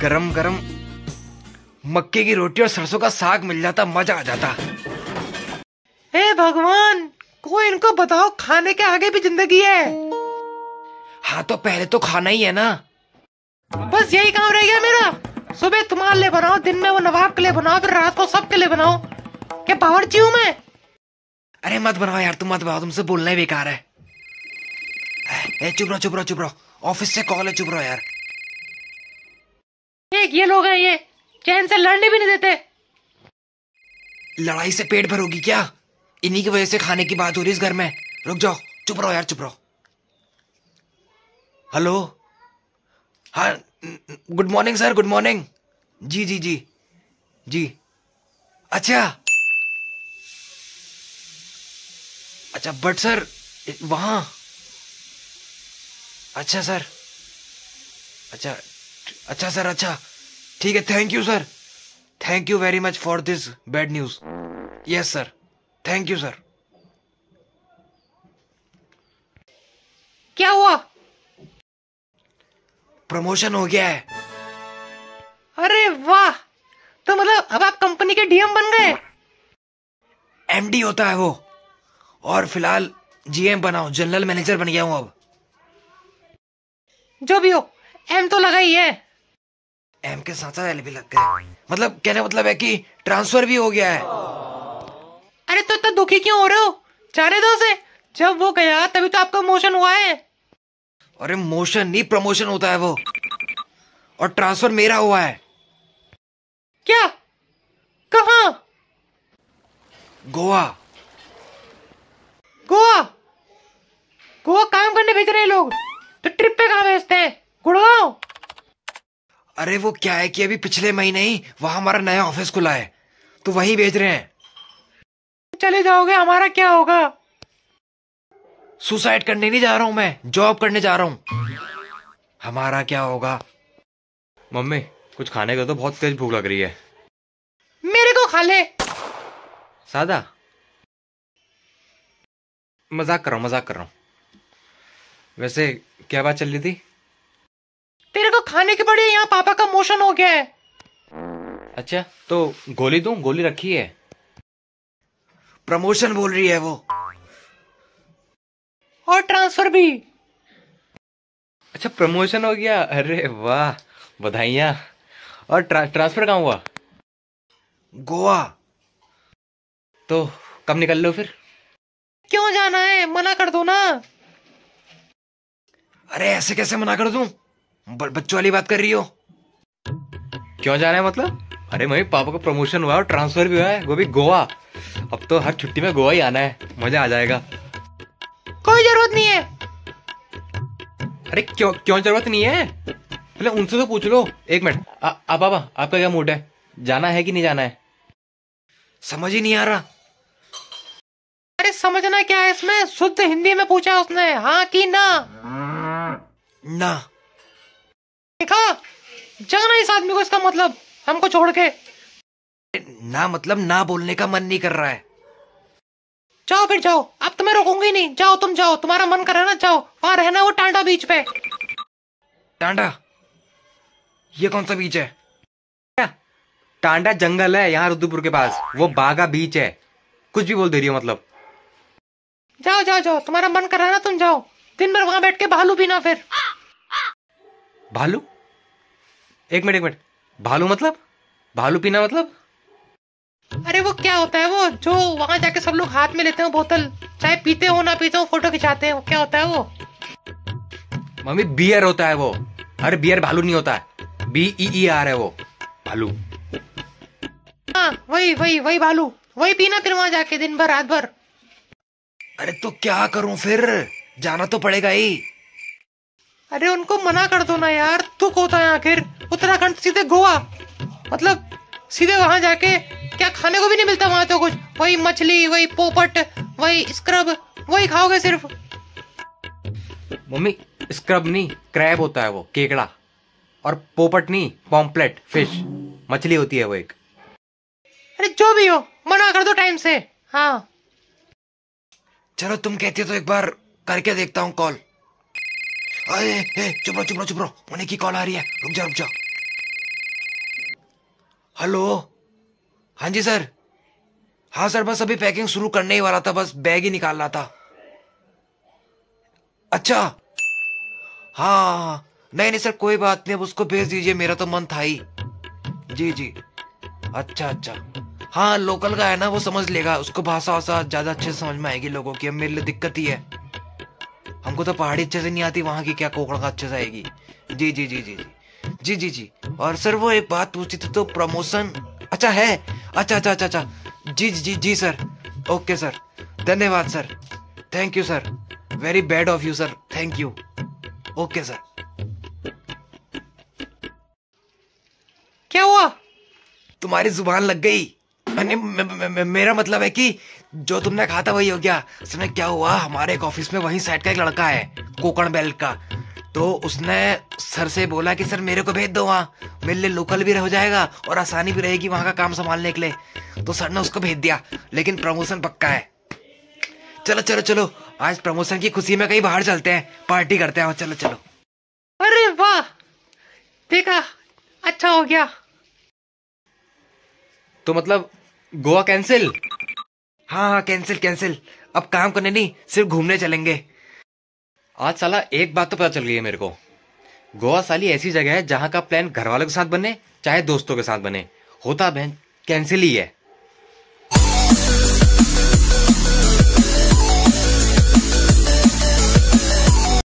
गरम गरम मक्के की रोटी और सरसों का साग मिल जाता मज़ा आ जाता। हे भगवान कोई इनको बताओ खाने के आगे भी ज़िंदगी है। हाँ तो पहले तो खाना ही है ना। बस यही काम रह गया मेरा। सुबह तुम्हारे लिए बनाओ दिन में वो नवाब के लिए बनाओ फिर रात को सबके लिए बनाओ क्या बावर्ची हूँ मैं? अरे मत बनाओ यार तुम मत बनाओ तुमसे बोलना ही बेकार है। ए, चुप रहो चुप रहो चुप रहो। ऑफ़िस से कॉल है चुप रहो यार। एक ये लोग हैं, ये। चैन से लड़ने भी नहीं देते। लड़ाई से पेट भर होगी क्या? इन्हीं की वजह से खाने की बात हो रही इस घर में। रुक जाओ, चुप रहो यार, चुप रहो। हेलो? हाँ good morning sir, good morning. जी जी जी जी। अच्छा। अच्छा बट सर, वहाँ। अच्छा सर। अच्छा अच्छा सर अच्छा। ठीक है thank you sir thank you very much for this bad news yes sir thank you sir क्या हुआ? प्रमोशन हो गया है। अरे वाह! तो मतलब अब आप कंपनी के डीएम बन गए? एमडी होता है वो। और फ़िलहाल जीएम बनाओ जनरल मैनेजर बन गया हूँ अब। जो भी हो एम तो लगा ही है। एम के साथ साथ एल भी लग गए। मतलब कहने मतलब है कि ट्रांसफ़र भी हो गया है। अरे तो इतना दुखी क्यों हो रहे हो? चारे दो से जब वो गया तभी तो आपका मोशन हुआ है। अरे मोशन नहीं प्रमोशन होता है वो। और ट्रांसफ़र मेरा हुआ है। क्या? कहा? गोवा। गोवा? गोवा काम करने भेज रहे हैं लोग तो ट्रिप पे कहाँ भेजते हैं गुड़गांव अरे वो क्या है कि अभी पिछले महीने ही वहाँ हमारा नया ऑफ़िस खुला है। तो वहीं भेज रहे हैं। चले जाओगे? हमारा क्या होगा? सुसाइड करने नहीं जा रहा हूँ मैं जॉब करने जा रहा हूँ। हमारा क्या होगा? मम्मी कुछ खाने का तो बहुत तेज भूख लग रही है। मेरे को खा ले। सादा। मज़ाक कर रहा हूँ मज़ाक कर रहा हूँ। वैसे क्या बात चल रही थी? तेरे को खाने के बड़े यहाँ पापा का मोशन हो गया है। अच्छा तो गोली दूँ? गोली रखी है। प्रमोशन बोल रही है वो। और ट्रांसफ़र भी। अच्छा प्रमोशन हो गया? अरे वाह बधाइयाँ। और ट्रा, ट्रांसफ़र कहाँ हुआ? गोवा। तो कब निकल लो फिर? क्यों जाना है? मना कर दो ना। अरे ऐसे कैसे मना कर दूँ? बच्चों वाली बात कर रही हो? क्यों जाना है मतलब? अरे मम्मी पापा का प्रमोशन हुआ है और ट्रांसफ़र भी हुआ है। वो भी गोवा। अब तो हर छुट्टी में गोवा ही आना है। मज़ा आ जाएगा। कोई ज़रूरत नहीं है। अरे क्यों क्यों ज़रूरत नहीं है? पहले उनसे तो पूछ लो। एक मिनट। आप आ पापा आपका क्या मूड है? जाना है कि नहीं जाना है? समझ ही नहीं आ रहा। अरे समझना क्या है इसमें? शुद्ध हिंदी में पूछा उसने। हाँ कि ना? ना। देखा? जाना इस आदमी को इसका मतलब। हमको छोड़ के। ना मतलब ना बोलने का मन नहीं कर रहा है। जाओ फिर जाओ। अब तो मैं रोकूँगी नहीं। जाओ तुम जाओ। तुम्हारा मन कर रहा है ना जाओ। वहाँ रहना वो टांडा बीच पे। टांडा? ये कौन सा बीच है? क्या? टांडा जंगल है यहाँ रुद्रपुर के पास। वो बागा बीच है। कुछ भी बोल दे रही हो मतलब। जाओ जाओ जाओ। तुम्हारा मन कर रहा ना तुम जाओ। दिन भर वहाँ बैठ के भालू पीना फिर। भालू? एक मिनट एक मिनट। भालू मतलब? भालू पीना मतलब? अरे वो क्या होता है वो? जो वहाँ जाके सब लोग हाथ में लेते हैं बोतल चाहे पीते हो ना पीते हो फ़ोटो खिंचाते हैं क्या होता है वो? मम्मी बियर होता है वो। अरे बियर भालू नहीं होता। है बी ई ई आर है वो भालू। हाँ वही वही वही भालू। वही पीना फिर वहाँ जाके दिन भर रात भर। अरे तो क्या करूँ फिर? जाना तो पड़ेगा ही। अरे उनको मना कर दो ना यार दुख होता है आखिर। उत्तराखंड सीधे गोवा। मतलब सीधे वहाँ जाके क्या खाने को भी नहीं मिलता वहाँ तो कुछ? वही मछली वही पोपट वही स्क्रब वही खाओगे सिर्फ़। मम्मी स्क्रब नहीं क्रैब होता है वो केकड़ा। और पोपट नहीं पॉम्पलेट फ़िश। मछली होती है वो एक। अरे जो भी हो मना कर दो टाइम से। हाँ। चलो तुम कहती हो तो एक बार करके देखता हूँ कॉल। अरे चुप रहो चुप रहो चुप रहो। उन्हीं की कॉल आ रही है। रुक जा रुक जा। हेलो हाँ जी सर हाँ सर बस अभी पैकिंग शुरू करने ही वाला था, बस बैग ही निकाल रहा था। अच्छा। हाँ हाँ हाँ। नहीं नहीं सर कोई बात नहीं, अब उसको भेज दीजिए, मेरा तो मन था ही। जी जी। अच्छा अच्छा। हाँ लोकल का है ना, वो समझ लेगा। उसको भाषा वाषा ज़्यादा अच्छे से समझ में आएगी लोगों की, अब मेरे लिए दिक्कत ही है। हमको तो पहाड़ी अच्छे से नहीं आती वहाँ की क्या कोकण का अच्छे से आएगी? जी जी जी जी जी जी जी जी। और सर वो एक बात पूछती थी तो प्रमोशन अच्छा है अच्छा अच्छा अच्छा अच्छा। जी जी जी जी सर। Okay sir. धन्यवाद sir. Thank you sir very bad of you sir thank you okay sir क्या हुआ? तुम्हारी ज़ुबान लग गई। मैंने मेरा मतलब है कि जो तुमने कहा था वही हो गया। उसमें क्या हुआ? हमारे एक ऑफ़िस में वही साइड का एक लड़का है कोकण बेल्ट का। तो उसने सर से बोला कि सर मेरे को भेज दो वहाँ। मेरे लिए लोकल भी हो जाएगा और आसानी भी रहेगी वहाँ का काम संभालने के लिए। तो सर ने उसको भेज दिया लेकिन प्रमोशन पक्का है। चलो चलो चलो आज प्रमोशन की खुशी में कहीं बाहर चलते हैं पार्टी करते हैं। चलो चलो। अरे वाह! देखा अच्छा हो गया। तो मतलब गोवा कैंसिल हाँ हाँ कैंसिल कैंसिल अब काम करने नहीं, सिर्फ़ घूमने चलेंगे. आज साला एक बात तो पता चल गई है मेरे को. गोवा साली ऐसी जगह है जहाँ का प्लान घर वालों के साथ बने, चाहे दोस्तों के साथ बने. होता बहन कैंसिल ही है.